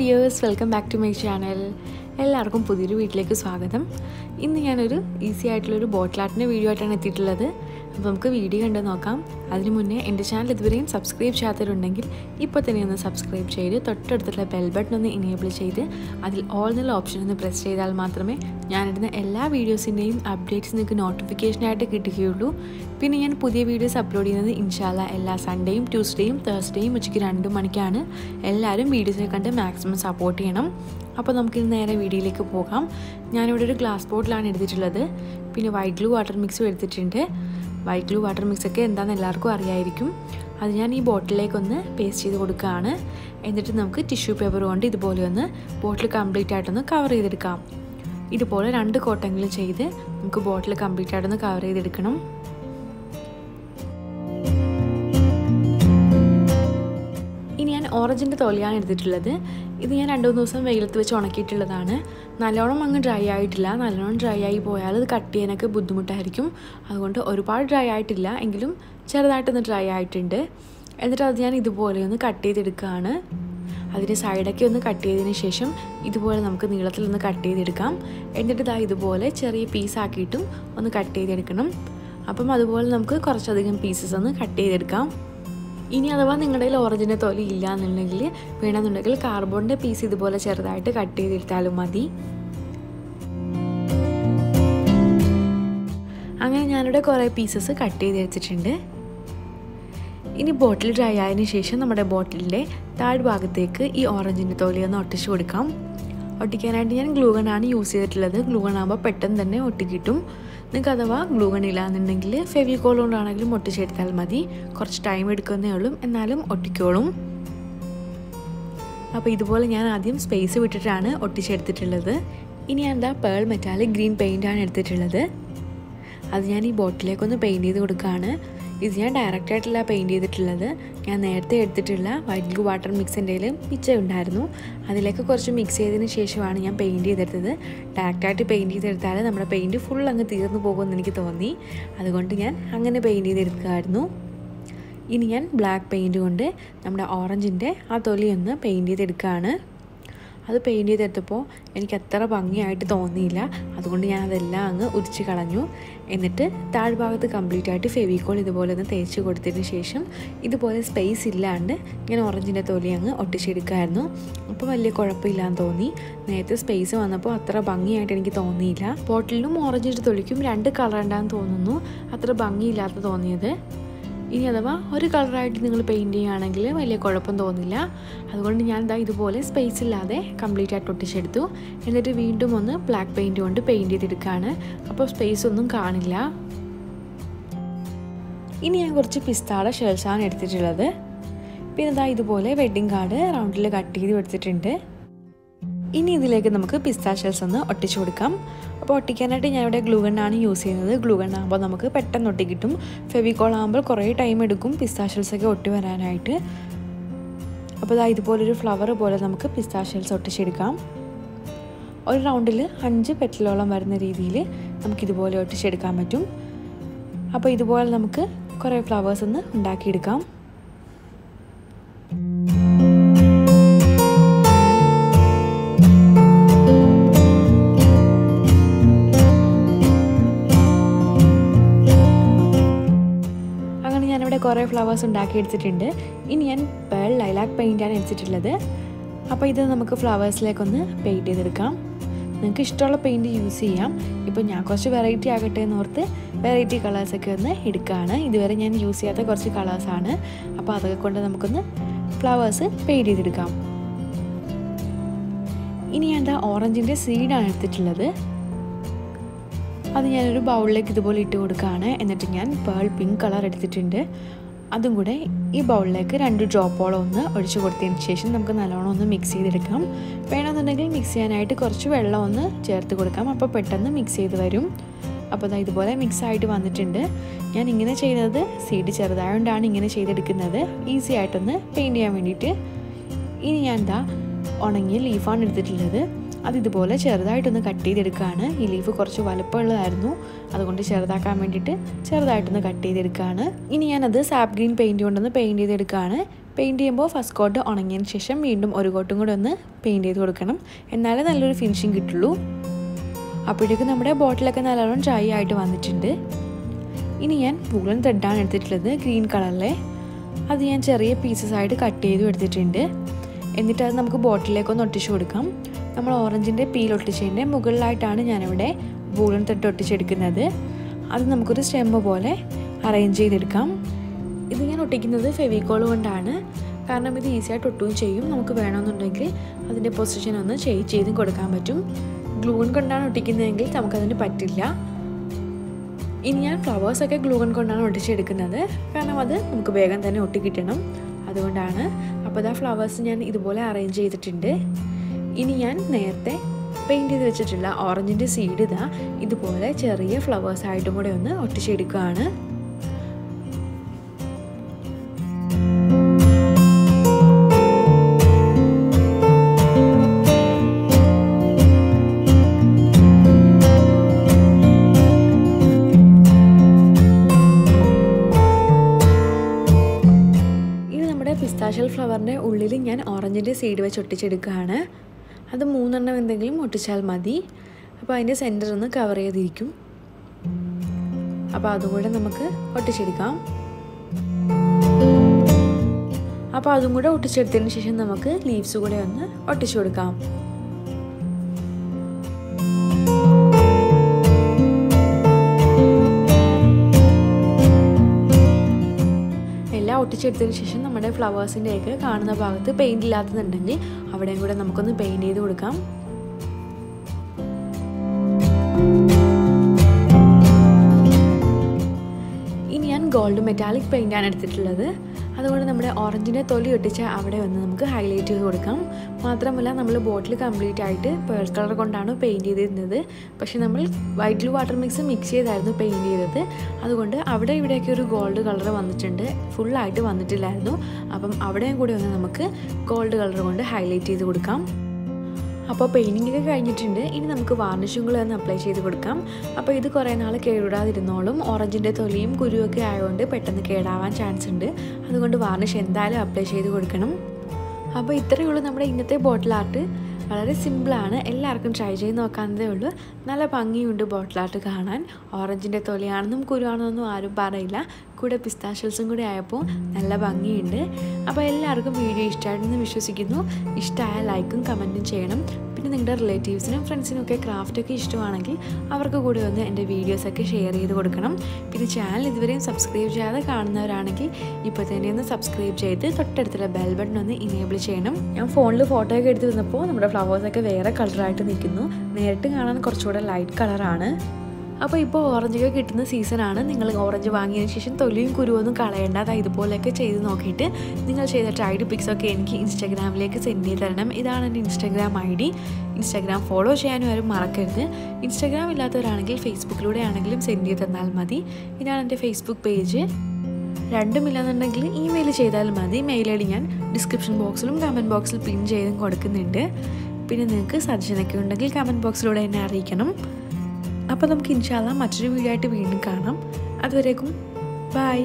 Dears welcome back to my channel എല്ലാവർക്കും പുതിയൊരു വീട്ടിലേക്ക് സ്വാഗതം. ഇന്ന് ഞാനൊരു ഈസി ആയിട്ടുള്ളൊരു ബോട്ടിലാട്ടിന്റെ വീഡിയോ ആയിട്ടാണ് എത്തിയിട്ടുള്ളത്. അപ്പോൾ നമുക്ക് വീഡിയോ കണ്ട് നോക്കാം. അതിനു മുന്നേ എന്റെ ചാനൽ ഇതുവരെയും സബ്സ്ക്രൈബ് ചെയ്യാത്തവരുണ്ടെങ്കിൽ ഇപ്പോൾ തന്നെ ഒന്ന് സബ്സ്ക്രൈബ് ചെയ്ത് തൊട്ടടുത്തുള്ള ബെൽ ബട്ടൺ ഒന്ന് എനേബിൾ ചെയ്ത് അതിൽ ഓൾ എന്നുള്ള ഓപ്ഷൻ ഒന്ന് പ്രസ് ചെയ്താൽ മാത്രമേ ഞാനിടുന്ന എല്ലാ വീഡിയോസിന്റെയും അപ്ഡേറ്റ്സ് നിങ്ങൾക്ക് നോട്ടിഫിക്കേഷനായിട്ട് കിട്ടുകയുള്ളൂ. പിന്നെ ഞാൻ പുതിയ വീഡിയോസ് അപ്ലോഡ് ചെയ്യുന്നത് ഇൻഷാല്ല എല്ലാ സൺഡേയും ട്യൂസ്ഡേയും തേഴ്സ്ഡേയും ഉച്ചയ്ക്ക് രണ്ട് മണിക്കാണ്. എല്ലാവരും വീഡിയോസൊക്കെ കണ്ട് മാക്സിമം സപ്പോർട്ട് ചെയ്യണം. അപ്പോൾ നമുക്കിന്ന് നേരെ വീഡിയോയിലേക്ക് പോകാം. ഞാനിവിടെ ഒരു ഗ്ലാസ് ബോട്ടിലാണ് എടുത്തിട്ടുള്ളത്. പിന്നെ വൈറ്റ് ഗ്ലൂ വാട്ടർ മിക്സും എടുത്തിട്ടുണ്ട്. വൈറ്റ് ഗ്ലൂ വാട്ടർ മിക്സൊക്കെ എന്താണെന്ന് എല്ലാവർക്കും അറിയായിരിക്കും. അത് ഞാൻ ഈ ബോട്ടിലേക്കൊന്ന് പേസ്റ്റ് ചെയ്ത് കൊടുക്കുകയാണ്. എന്നിട്ട് നമുക്ക് ടിഷ്യൂ പേപ്പർ കൊണ്ട് ഇതുപോലെ ഒന്ന് ബോട്ടിൽ കംപ്ലീറ്റ് ആയിട്ടൊന്ന് കവർ ചെയ്തെടുക്കാം. ഇതുപോലെ രണ്ട് കോട്ടെങ്കിലും ചെയ്ത് നമുക്ക് ബോട്ടിൽ കംപ്ലീറ്റ് ആയിട്ടൊന്ന് കവർ ചെയ്തെടുക്കണം. ഓറഞ്ചിന്റെ തൊലിയാണ് എടുത്തിട്ടുള്ളത്. ഇത് ഞാൻ രണ്ട് മൂന്ന് ദിവസം വെയിലത്ത് വെച്ച് ഉണക്കിയിട്ടുള്ളതാണ്. നല്ലോണം അങ്ങ് ഡ്രൈ ആയിട്ടില്ല. നല്ലോണം ഡ്രൈ ആയി പോയാൽ ഇത് കട്ട് ചെയ്യാനൊക്കെ ബുദ്ധിമുട്ടായിരിക്കും. അതുകൊണ്ട് ഒരുപാട് ഡ്രൈ ആയിട്ടില്ല. എങ്കിലും ചെറുതായിട്ടൊന്ന് ഡ്രൈ ആയിട്ടുണ്ട്. എന്നിട്ട് അത് ഞാൻ ഇതുപോലെ ഒന്ന് കട്ട് ചെയ്തെടുക്കുകയാണ്. അതിന്റെ സൈഡൊക്കെ ഒന്ന് കട്ട് ചെയ്തതിന് ശേഷം ഇതുപോലെ നമുക്ക് നീളത്തിൽ ഒന്ന് കട്ട് ചെയ്തെടുക്കാം. എന്നിട്ട് ഇതാ ഇതുപോലെ ചെറിയ പീസാക്കിയിട്ടും ഒന്ന് കട്ട് ചെയ്തെടുക്കണം. അപ്പം അതുപോലെ നമുക്ക് കുറച്ചധികം പീസസ് ഒന്ന് കട്ട് ചെയ്തെടുക്കാം. ഇനി അഥവാ നിങ്ങളുടെ കയ്യിൽ ഓറഞ്ചിന്റെ തൊലി ഇല്ല എന്നുണ്ടെങ്കിൽ വേണമെന്നുണ്ടെങ്കിൽ കാർബോണിന്റെ പീസ് ഇതുപോലെ ചെറുതായിട്ട് കട്ട് ചെയ്തിട്ടാലും മതി. അങ്ങനെ ഞാനിവിടെ കുറേ പീസസ് കട്ട് ചെയ്ത് വെച്ചിട്ടുണ്ട്. ഇനി ബോട്ടിൽ ഡ്രൈ ആയതിന് ശേഷം നമ്മുടെ ബോട്ടിലിന്റെ താഴ്ഭാഗത്തേക്ക് ഈ ഓറഞ്ചിന്റെ തൊലി ഒന്ന് ഒട്ടിച്ചു കൊടുക്കാം. ഒട്ടിക്കാനായിട്ട് ഞാൻ ഗ്ലൂഗണാണ് യൂസ് ചെയ്തിട്ടുള്ളത്. ഗ്ലൂഗൺ ആകുമ്പോൾ പെട്ടെന്ന് തന്നെ ഒട്ടിക്കിട്ടും. നിങ്ങൾക്ക് അഥവാ ഗ്ലൂഗൺ ഗൺ ഇല്ലാന്നുണ്ടെങ്കിൽ ഫെവിക്കോൾ കൊണ്ടാണെങ്കിലും ഒട്ടിച്ചെടുത്താൽ മതി. കുറച്ച് ടൈം എടുക്കുന്നേ ഉള്ളൂ. എന്നാലും ഒട്ടിക്കോളും. അപ്പോൾ ഇതുപോലെ ഞാൻ ആദ്യം സ്പേസ് വിട്ടിട്ടാണ് ഒട്ടിച്ചെടുത്തിട്ടുള്ളത്. ഇനി ഞാൻ എന്താ പേൾ മെറ്റാലിക് ഗ്രീൻ പെയിന്റാണ് എടുത്തിട്ടുള്ളത്. അത് ഞാൻ ഈ ബോട്ടിലേക്കൊന്ന് പെയിന്റ് ചെയ്ത് കൊടുക്കുകയാണ് ഇത് ഞാൻ ഡയറക്റ്റ് ആയിട്ടല്ല പെയിന്റ് ചെയ്തിട്ടുള്ളത്. ഞാൻ നേരത്തെ എടുത്തിട്ടുള്ള വൈറ്റ് ഗ്ലൂ വാട്ടർ മിക്സിന്റെ മിച്ചം ഉണ്ടായിരുന്നു. അതിലേക്ക് കുറച്ച് മിക്സ് ചെയ്തതിന് ശേഷമാണ് ഞാൻ പെയിന്റ് ചെയ്തെടുത്തത്. ഡയറക്റ്റായിട്ട് പെയിന്റ് ചെയ്തെടുത്താൽ നമ്മുടെ പെയിന്റ് ഫുൾ അങ്ങ് തീർന്നു പോകുമെന്ന് എനിക്ക് തോന്നി. അതുകൊണ്ട് ഞാൻ അങ്ങനെ പെയിന്റ് ചെയ്തെടുക്കുമായിരുന്നു ഇനി ഞാൻ ബ്ലാക്ക് പെയിന്റ് കൊണ്ട് നമ്മുടെ ഓറഞ്ചിന്റെ ആ തൊലി ഒന്ന് പെയിന്റ് ചെയ്തെടുക്കുകയാണ്. അത് പെയിന്റ് ചെയ്തെടുത്തപ്പോൾ എനിക്ക് അത്ര ഭംഗിയായിട്ട് തോന്നിയില്ല. അതുകൊണ്ട് ഞാൻ അതെല്ലാം അങ്ങ് ഉരിച്ച് കളഞ്ഞു. എന്നിട്ട് താഴ്ഭാഗത്ത് കംപ്ലീറ്റ് ആയിട്ട് ഫെവിക്കോൾ ഇതുപോലെ ഒന്ന് തേച്ച് കൊടുത്തതിന് ശേഷം ഇതുപോലെ സ്പേസ് ഇല്ലാണ്ട് ഞാൻ ഓറഞ്ചിന്റെ തൊലി അങ്ങ് ഒട്ടിച്ചെടുക്കായിരുന്നു. അപ്പോൾ വലിയ കുഴപ്പമില്ലാന്ന് തോന്നി. നേരത്തെ സ്പേസ് വന്നപ്പോൾ അത്ര ഭംഗിയായിട്ട് എനിക്ക് തോന്നിയില്ല. ബോട്ടിലിനും ഓറഞ്ചിന്റെ തൊലിക്കും രണ്ട് കളർ ഉണ്ടാന്ന് തോന്നുന്നു. അത്ര ഭംഗിയില്ലാത്ത തോന്നിയത്. ഇനി അഥവാ ഒരു കളറായിട്ട് നിങ്ങൾ പെയിന്റ് ചെയ്യുകയാണെങ്കിൽ വലിയ കുഴപ്പം തോന്നില്ല. അതുകൊണ്ട് ഞാൻ ഇതാ ഇതുപോലെ സ്പേസ് ഇല്ലാതെ കംപ്ലീറ്റ് ആയിട്ട് ഒട്ടിച്ചെടുത്തു. എന്നിട്ട് വീണ്ടും ഒന്ന് ബ്ലാക്ക് പെയിന്റ് കൊണ്ട് പെയിന്റ് ചെയ്തെടുക്കുകയാണ്. അപ്പോൾ സ്പേസ് ഒന്നും കാണില്ല. ഇനി ഞാൻ കുറച്ച് പിസ്താട ഷേൾസാണ് എടുത്തിട്ടുള്ളത്. പിന്നെ ഇതാ ഇതുപോലെ വെഡ്ഡിങ് കാർഡ് റൗണ്ടിൽ കട്ട് ചെയ്ത് എടുത്തിട്ടുണ്ട്. ഇനി ഇതിലേക്ക് നമുക്ക് പിസ്താ ഷെൽസ് ഒന്ന് ഒട്ടിച്ചു കൊടുക്കാം. അപ്പോൾ ഒട്ടിക്കാനായിട്ട് ഞാനിവിടെ ഗ്ലൂഗണ്ണാണ് യൂസ് ചെയ്യുന്നത്. ഗ്ലൂഗൺ ആകുമ്പോൾ നമുക്ക് പെട്ടെന്ന് ഒട്ടി കിട്ടും. ഫെവിക്കോൾ ആകുമ്പോൾ കുറേ ടൈം എടുക്കും പിസ്താ ഷെൽസൊക്കെ ഒട്ടി വരാനായിട്ട്. അപ്പോൾ ഇതാ ഇതുപോലൊരു ഫ്ലവർ പോലെ നമുക്ക് പിസ്താ ഷെൽസ് ഒട്ടിച്ചെടുക്കാം. ഒരു റൗണ്ടിൽ അഞ്ച് പെറ്റലോളം വരുന്ന രീതിയിൽ നമുക്കിതുപോലെ ഒട്ടിച്ചെടുക്കാൻ പറ്റും. അപ്പോൾ ഇതുപോലെ നമുക്ക് കുറേ ഫ്ലവേഴ്സ് ഒന്ന് ഉണ്ടാക്കിയെടുക്കാം. കുറേ ഫ്ലവേഴ്സ് ഉണ്ടാക്കി എടുത്തിട്ടുണ്ട്. ഇനി ഞാൻ പേൾ ലൈലാക്ക് പെയിന്റാണ് എടുത്തിട്ടുള്ളത്. അപ്പോൾ ഇത് നമുക്ക് ഫ്ലവേഴ്സിലേക്കൊന്ന് പെയിന്റ് ചെയ്തെടുക്കാം. നിങ്ങൾക്ക് ഇഷ്ടമുള്ള പെയിന്റ് യൂസ് ചെയ്യാം. ഇപ്പോൾ ഞാൻ കുറച്ച് വെറൈറ്റി ആകട്ടെ എന്ന് ഓർത്ത് വെറൈറ്റി കളേഴ്സൊക്കെ ഒന്ന് എടുക്കുകയാണ്. ഇതുവരെ ഞാൻ യൂസ് ചെയ്യാത്ത കുറച്ച് കളേഴ്സാണ് അപ്പോൾ അതൊക്കെ കൊണ്ട് നമുക്കൊന്ന് ഫ്ലവേഴ്സ് പെയിന്റ് ചെയ്തെടുക്കാം. ഇനി ഞാൻ എന്താ ഓറഞ്ചിന്റെ സീഡാണ് എടുത്തിട്ടുള്ളത്. അത് ഞാനൊരു ബൗളിലേക്ക് ഇതുപോലെ ഇട്ട് കൊടുക്കുകയാണ്. എന്നിട്ട് ഞാൻ പേൾ പിങ്ക് കളർ എടുത്തിട്ടുണ്ട്. അതും കൂടെ ഈ ബൗളിലേക്ക് രണ്ട് ഡ്രോപ്പോളം ഒന്ന് ഒഴിച്ചു കൊടുത്തതിന് ശേഷം നമുക്ക് നല്ലോണം ഒന്ന് മിക്സ് ചെയ്തെടുക്കാം. വേണമെന്നുണ്ടെങ്കിൽ മിക്സ് ചെയ്യാനായിട്ട് കുറച്ച് വെള്ളം ഒന്ന് ചേർത്ത് കൊടുക്കാം. അപ്പോൾ പെട്ടെന്ന് മിക്സ് ചെയ്ത് വരും. അപ്പോൾ ഇതാ ഇതുപോലെ മിക്സ് ആയിട്ട് വന്നിട്ടുണ്ട്. ഞാൻ ഇങ്ങനെ ചെയ്യുന്നത് സീഡ് ചെറുതായതുകൊണ്ടാണ് ഇങ്ങനെ ചെയ്തെടുക്കുന്നത്. ഈസി ആയിട്ടൊന്ന് പെയിന്റ് ചെയ്യാൻ വേണ്ടിയിട്ട്. ഇനി ഞാൻ എന്താ ഉണങ്ങിയ ലീഫാണ് എടുത്തിട്ടുള്ളത്. അത് ഇതുപോലെ ചെറുതായിട്ടൊന്ന് കട്ട് ചെയ്തെടുക്കുകയാണ് ഈ ലീഫ് കുറച്ച് വലുപ്പമുള്ളതായിരുന്നു. അതുകൊണ്ട് ചെറുതാക്കാൻ വേണ്ടിയിട്ട് ചെറുതായിട്ടൊന്ന് കട്ട് ചെയ്തെടുക്കുകയാണ് ഇനി ഞാനത് സാപ്പ് ഗ്രീൻ പെയിന്റ് കൊണ്ടൊന്ന് പെയിന്റ് ചെയ്തെടുക്കുകയാണ് പെയിന്റ് ചെയ്യുമ്പോൾ ഫസ്റ്റ് കോട്ട് ഉണങ്ങിയതിന് ശേഷം വീണ്ടും ഒരു കോട്ടും കൂടെ ഒന്ന് പെയിന്റ് ചെയ്ത് കൊടുക്കണം. എന്നാലേ നല്ലൊരു ഫിനിഷിങ് കിട്ടുള്ളൂ. അപ്പോഴേക്കും നമ്മുടെ ബോട്ടിലൊക്കെ നല്ലോണം ഡ്രൈ ആയിട്ട് വന്നിട്ടുണ്ട്. ഇനി ഞാൻ പൂളൻ ത്രെഡാണ് എടുത്തിട്ടുള്ളത് ഗ്രീൻ കളറിലെ അത് ഞാൻ ചെറിയ പീസസ് ആയിട്ട് കട്ട് ചെയ്തു എടുത്തിട്ടുണ്ട്. എന്നിട്ട് അത് നമുക്ക് ബോട്ടിലേക്കൊന്ന് ഒട്ടിച്ചു കൊടുക്കാം. നമ്മൾ ഓറഞ്ചിന്റെ പീൽ ഒട്ടിച്ചതിന്റെ മുകളിലായിട്ടാണ് ഞാനിവിടെ വൂളൻ തട്ട് ഒട്ടിച്ചെടുക്കുന്നത്. അത് നമുക്കൊരു സ്റ്റെമ്പ് പോലെ അറേഞ്ച് ചെയ്തെടുക്കാം. ഇത് ഞാൻ ഒട്ടിക്കുന്നത് ഫെവിക്കോൾ കൊണ്ടാണ്. കാരണം ഇത് ഈസിയായിട്ട് ഒട്ടുകയും ചെയ്യും. നമുക്ക് വേണമെന്നുണ്ടെങ്കിൽ അതിന്റെ പൊസിഷൻ ഒന്ന് ചേഞ്ച് ചെയ്തും കൊടുക്കാൻ പറ്റും. ഗ്ലൂൺ കൊണ്ടാണ് ഒട്ടിക്കുന്നതെങ്കിൽ നമുക്കതിന് പറ്റില്ല. ഇനി ഞാൻ ഫ്ലവേഴ്സൊക്കെ ഗ്ലൂൺ കൊണ്ടാണ് ഒട്ടിച്ചെടുക്കുന്നത്. കാരണം അത് നമുക്ക് വേഗം തന്നെ ഒട്ടിക്കിട്ടണം അതുകൊണ്ടാണ്. അപ്പോൾ ഇതാ ഫ്ലവേഴ്സ് ഞാൻ ഇതുപോലെ അറേഞ്ച് ചെയ്തിട്ടുണ്ട്. ഇനി ഞാൻ നേരത്തെ പെയിന്റ് ചെയ്ത് വെച്ചിട്ടുള്ള ഓറഞ്ചിന്റെ സീഡ് ഇതാ ഇതുപോലെ ചെറിയ ഫ്ലവേഴ്സായിട്ടും കൂടെ ഒന്ന് ഒട്ടിച്ചെടുക്കുകയാണ്. പിസ്താഷൽ ഫ്ലവറിന്റെ ഉള്ളിൽ ഞാൻ ഓറഞ്ചിന്റെ സീഡ് വെച്ച് ഒട്ടിച്ചെടുക്കുകയാണ്. അത് മൂന്നെണ്ണം എന്തെങ്കിലും ഒട്ടിച്ചാൽ മതി. അപ്പോൾ അതിന്റെ സെന്റർ ഒന്ന് കവർ ചെയ്തിരിക്കും. അപ്പോൾ അതുകൂടെ നമുക്ക് ഒട്ടിച്ചെടുക്കാം. അപ്പോൾ അതും കൂടെ ഒട്ടിച്ചെടുത്തതിന് ശേഷം നമുക്ക് ലീവ്സ് കൂടെ ഒന്ന് ഒട്ടിച്ചു കൊടുക്കാം. എല്ലാം ഒട്ടിച്ചെടുത്തതിന് ശേഷം നമ്മുടെ ഫ്ലവേഴ്സിന്റെയൊക്കെ കാണുന്ന ഭാഗത്ത് പെയിന്റ് ഇല്ലാത്തതുണ്ടെങ്കിൽ അവിടെയും കൂടെ നമുക്കൊന്ന് പെയിന്റ് ചെയ്ത് കൊടുക്കാം. ഇനി ഞാൻ ഗോൾഡ് മെറ്റാലിക് പെയിന്റാണ് എടുത്തിട്ടുള്ളത്. അതുകൊണ്ട് നമ്മുടെ ഓറഞ്ചിന്റെ തൊലി ഒട്ടിച്ച അവിടെ വന്ന് നമുക്ക് ഹൈലൈറ്റ് ചെയ്ത് കൊടുക്കാം. മാത്രമല്ല നമ്മൾ ബോട്ടിൽ കംപ്ലീറ്റ് ആയിട്ട് പേൾ കളർ കൊണ്ടാണ് പെയിന്റ് ചെയ്തിരുന്നത്. പക്ഷേ നമ്മൾ വൈറ്റ് വാട്ടർ മിക്സ് മിക്സ് ചെയ്തായിരുന്നു പെയിന്റ് ചെയ്തത്. അതുകൊണ്ട് അവിടെ ഇവിടെയൊക്കെ ഒരു ഗോൾഡ് കളർ വന്നിട്ടുണ്ട്. ഫുള്ളായിട്ട് വന്നിട്ടില്ലായിരുന്നു. അപ്പം അവിടെയും കൂടി ഒന്ന് നമുക്ക് ഗോൾഡ് കളർ കൊണ്ട് ഹൈലൈറ്റ് ചെയ്ത് കൊടുക്കാം. അപ്പോൾ പെയിന്റിംഗ് ഒക്കെ കഴിഞ്ഞിട്ടുണ്ട്. ഇനി നമുക്ക് വാർണിഷും കൂടെ ഒന്ന് അപ്ലൈ ചെയ്ത് കൊടുക്കാം. അപ്പോൾ ഇത് കുറേ നാൾ കേടാതിരുന്നോളും ഓറഞ്ചിന്റെ തൊലിയും കുരുവൊക്കെ ആയതുകൊണ്ട് പെട്ടെന്ന് കേടാവാൻ ചാൻസ് ഉണ്ട്. അതുകൊണ്ട് വാർണിഷ് എന്തായാലും അപ്ലൈ ചെയ്ത് കൊടുക്കണം. അപ്പോൾ ഇത്രയേ ഉള്ളൂ നമ്മുടെ ഇന്നത്തെ ബോട്ടിൽ ആർട്ട് വളരെ സിമ്പിളാണ് എല്ലാവർക്കും ട്രൈ ചെയ്ത് നോക്കാവുന്നതേ ഉള്ളൂ. നല്ല ഭംഗിയുണ്ട് ബോട്ടിൽ ആർട്ട് കാണാൻ. ഓറഞ്ചിന്റെ തൊലിയാണെന്നും കുരുവാണെന്നൊന്നും ആരും പറയില്ല. കൂടെ പിസ്താഷ്യൽസും കൂടി ആയപ്പോൾ നല്ല ഭംഗിയുണ്ട്. അപ്പോൾ എല്ലാവർക്കും വീഡിയോ ഇഷ്ടമായിട്ടെന്ന് വിശ്വസിക്കുന്നു. ഇഷ്ടമായ ലൈക്കും കമന്റും ചെയ്യണം. പിന്നെ നിങ്ങളുടെ റിലേറ്റീവ്സിനും ഫ്രണ്ട്സിനും ഒക്കെ ക്രാഫ്റ്റൊക്കെ ഇഷ്ടമാണെങ്കിൽ അവർക്ക് കൂടി ഒന്ന് എന്റെ വീഡിയോസൊക്കെ ഷെയർ ചെയ്ത് കൊടുക്കണം. പിന്നെ ചാനൽ ഇതുവരെയും സബ്സ്ക്രൈബ് ചെയ്യാതെ കാണുന്നവരാണെങ്കിൽ ഇപ്പോൾ തന്നെ ഒന്ന് സബ്സ്ക്രൈബ് ചെയ്ത് തൊട്ടടുത്തുള്ള ബെൽ ബട്ടൺ ഒന്ന് ഇനേബിൾ ചെയ്യണം. ഞാൻ ഫോണിൽ ഫോട്ടോ ഒക്കെ എടുത്ത് വന്നപ്പോൾ നമ്മുടെ ഫ്ലവേഴ്സൊക്കെ വേറെ കളറായിട്ട് നിൽക്കുന്നു. നേരിട്ട് കാണാൻ കുറച്ചുകൂടെ ലൈറ്റ് കളറാണ് അപ്പോൾ ഇപ്പോൾ ഓറഞ്ചൊക്കെ കിട്ടുന്ന സീസണാണ് നിങ്ങൾ ഓറഞ്ച് വാങ്ങിയതിന് ശേഷം തൊലിയും കുരുവൊന്നും കളയേണ്ട. അത് ഇതുപോലെയൊക്കെ ചെയ്ത് നോക്കിയിട്ട് നിങ്ങൾ ചെയ്ത ട്രൈഡ് പിക്സൊക്കെ എനിക്ക് ഇൻസ്റ്റാഗ്രാമിലേക്ക് സെൻഡ് ചെയ്ത് തരണം. ഇതാണ് എന്റെ Instagram I D. Instagram follow ചെയ്യാനും ആരും മറക്കരുത്. ഇൻസ്റ്റാഗ്രാം ഇല്ലാത്തവരാണെങ്കിൽ ഫേസ്ബുക്കിലൂടെ ആണെങ്കിലും സെൻഡ് ചെയ്ത് തന്നാൽ മതി. ഇതാണ് എന്റെ ഫേസ്ബുക്ക് പേജ് രണ്ടുമില്ലാന്നുണ്ടെങ്കിൽ ഇമെയിൽ ചെയ്താൽ മതി. മെയിൽ ഐ ഡി ഞാൻ ഡിസ്ക്രിപ്ഷൻ ബോക്സിലും കമന്റ് ബോക്സിൽ പിൻ ചെയ്തും കൊടുക്കുന്നുണ്ട്. പിന്നെ നിങ്ങൾക്ക് സജഷനൊക്കെ ഉണ്ടെങ്കിൽ കമന്റ് ബോക്സിലൂടെ എന്നെ അറിയിക്കണം. അപ്പോൾ നമുക്ക് ഇൻഷാല്ല മറ്റൊരു വീഡിയോ ആയിട്ട് വീണ്ടും കാണാം. അതുവരേക്കും ബൈ